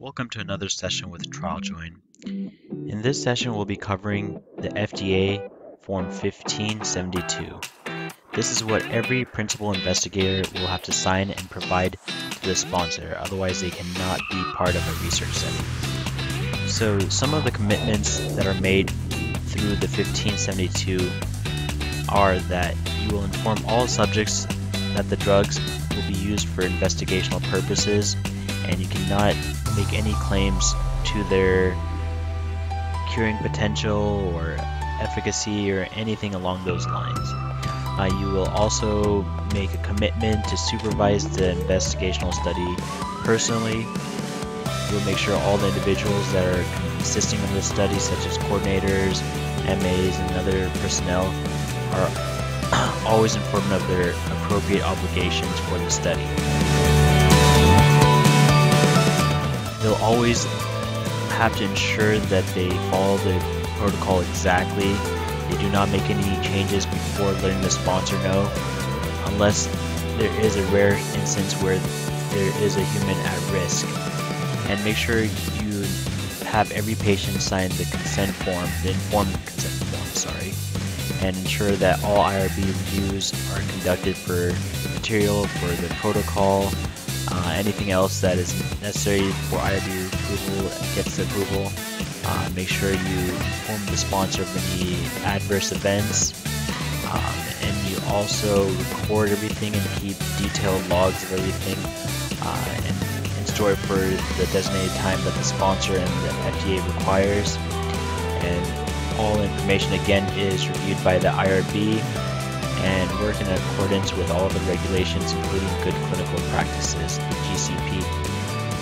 Welcome to another session with TrialJoin. In this session, we'll be covering the FDA Form 1572. This is what every principal investigator will have to sign and provide to the sponsor, otherwise they cannot be part of a research study. So some of the commitments that are made through the 1572 are that you will inform all subjects that the drugs will be used for investigational purposes and you cannot make any claims to their curing potential or efficacy or anything along those lines. Uh, you will also make a commitment to supervise the investigational study personally. You will make sure all the individuals that are assisting in the study, such as coordinators, MAs, and other personnel, are always informed of their appropriate obligations for the study. Always have to ensure that they follow the protocol exactly. They do not make any changes before letting the sponsor know, unless there is a rare instance where there is a human at risk. And make sure you have every patient sign the consent form, the informed consent form, sorry, and ensure that all IRB reviews are conducted for material, for the protocol, uh, anything else that is necessary for IRB approval gets approval. Uh, make sure you inform the sponsor of any adverse events. Um, and you also record everything and keep detailed logs of everything uh, and, and store it for the designated time that the sponsor and the FDA requires. And all information again is reviewed by the IRB and work in accordance with all the regulations, including good clinical practices.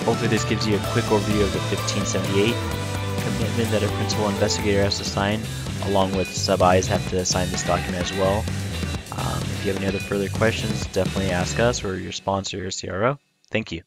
Hopefully this gives you a quick overview of the 1578 commitment that a principal investigator has to sign, along with sub-Is have to sign this document as well. Um, if you have any other further questions, definitely ask us or your sponsor or CRO. Thank you.